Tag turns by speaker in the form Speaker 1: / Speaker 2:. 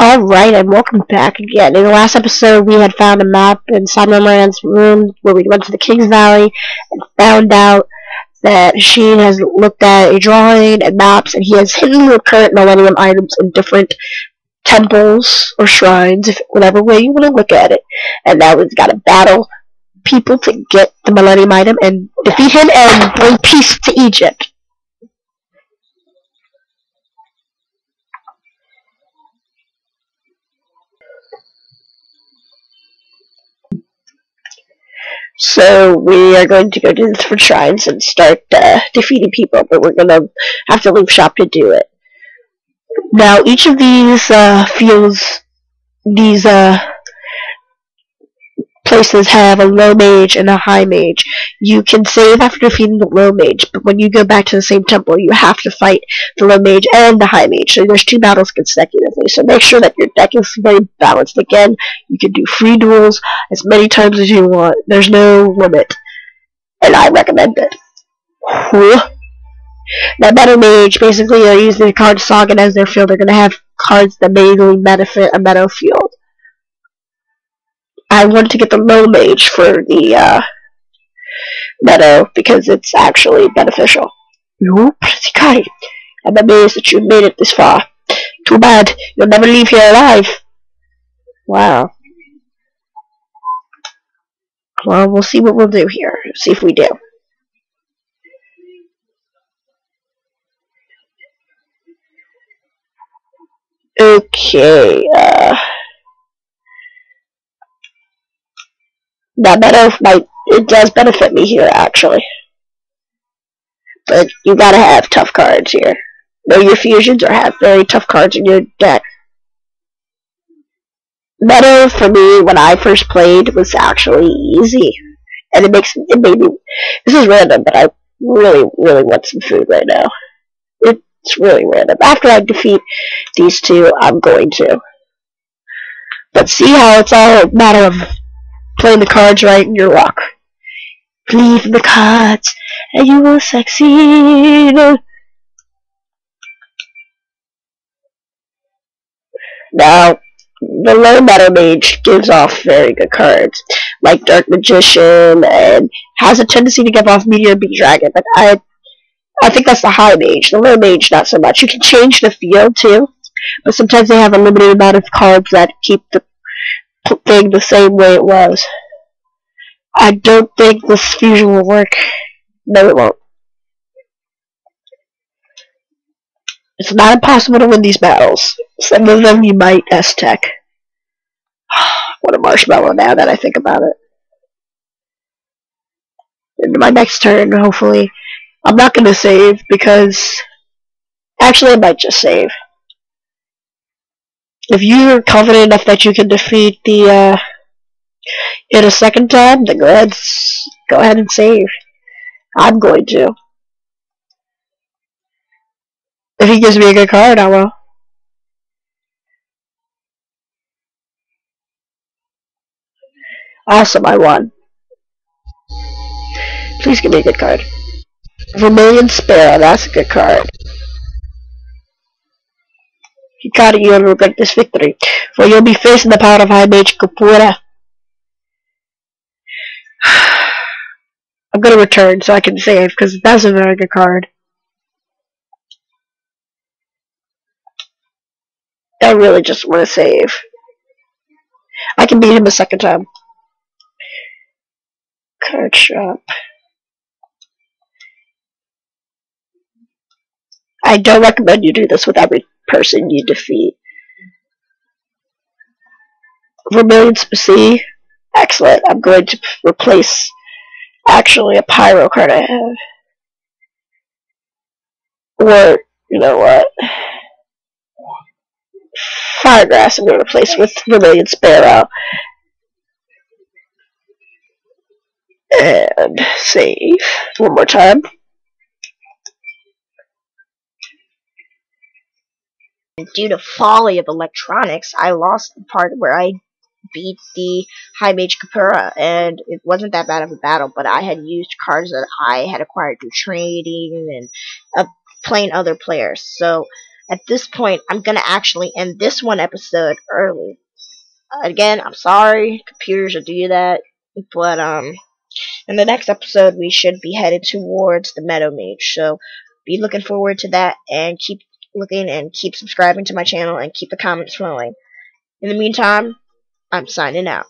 Speaker 1: Alright, and welcome back again. In the last episode, we had found a map in Muran's room where we went to the King's Valley and found out that Sheen has looked at a drawing and maps, and he has hidden the current Millennium items in different temples or shrines, whatever way you want to look at it. And now we've got to battle people to get the Millennium item and defeat him and bring peace to Egypt. So we are going to go to different shrines and start uh, defeating people, but we're going to have to leave shop to do it. Now, each of these uh, fields, these uh, places have a low mage and a high mage. You can save after defeating the low mage, but when you go back to the same temple, you have to fight the low mage and the high mage. So there's two battles consecutively. So make sure that your deck is very balanced. Again, you can do free duels as many times as you want. There's no limit, and I recommend it. Now, Meadow Mage, basically, they're using the card Sogen as their field. They're going to have cards that mainly benefit a Meadow field. I wanted to get the low mage for the uh, meadow because it's actually beneficial. You pretty guy. I'm amazed that you made it this far. Too bad. You'll never leave here alive. Wow. Well, we'll see what we'll do here. See if we do. Okay, uh... That better might it does benefit me here actually. But you gotta have tough cards here. Know your fusions or have very tough cards in your deck. Meadow for me when I first played was actually easy. And it makes it made me this is random, but I really, really want some food right now. It's really random. After I defeat these two, I'm going to. But see how it's all a matter of playing the cards right in your rock. Believe in the cards, and you will succeed. Now, the low meadow mage gives off very good cards, like Dark Magician, and has a tendency to give off Meteor Beat Dragon, but I I think that's the high mage. The low mage, not so much. You can change the field, too, but sometimes they have a limited amount of cards that keep the thing the same way it was. I don't think this fusion will work. No, it won't. It's not impossible to win these battles. Some of them you might S-Tech. what a marshmallow now that I think about it. In my next turn, hopefully. I'm not going to save because... Actually, I might just save if you're confident enough that you can defeat the uh, in a second time, then go ahead, go ahead and save. I'm going to. If he gives me a good card, I will. Awesome, I won. Please give me a good card. Vermilion Sparrow, that's a good card. Hikari, you will regret this victory, for you'll be facing the power of High Mage Kepura. I'm gonna return so I can save, because that's a very good card. I really just want to save. I can beat him a second time. Card shop. I don't recommend you do this with every person you defeat. Vermilion C. Excellent. I'm going to replace actually a pyro card I have. Or, you know what? Firegrass I'm going to replace with Vermilion Sparrow. And save one more time.
Speaker 2: Due to folly of electronics, I lost the part where I beat the High Mage Kepura, and it wasn't that bad of a battle, but I had used cards that I had acquired through trading and uh, playing other players. So at this point, I'm gonna actually end this one episode early. Again, I'm sorry, computers will do that, but um, in the next episode, we should be headed towards the Meadow Mage. So be looking forward to that, and keep looking and keep subscribing to my channel and keep the comments flowing. In the meantime, I'm signing out.